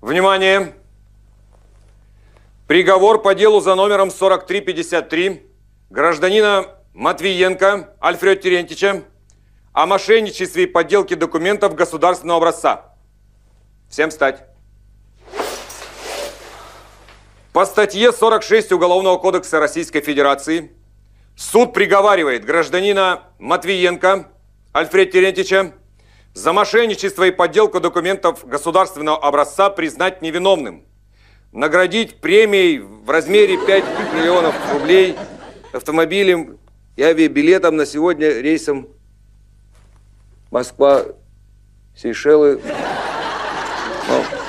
Внимание! Приговор по делу за номером 4353 гражданина Матвиенко Альфреда Терентьевича о мошенничестве и подделке документов государственного образца. Всем встать. По статье 46 Уголовного кодекса Российской Федерации суд приговаривает гражданина Матвиенко Альфреда Терентьевича за мошенничество и подделку документов государственного образца признать невиновным. Наградить премией в размере 5 миллионов рублей автомобилем и авиабилетом на сегодня рейсом Москва, Сейшелы. Ну,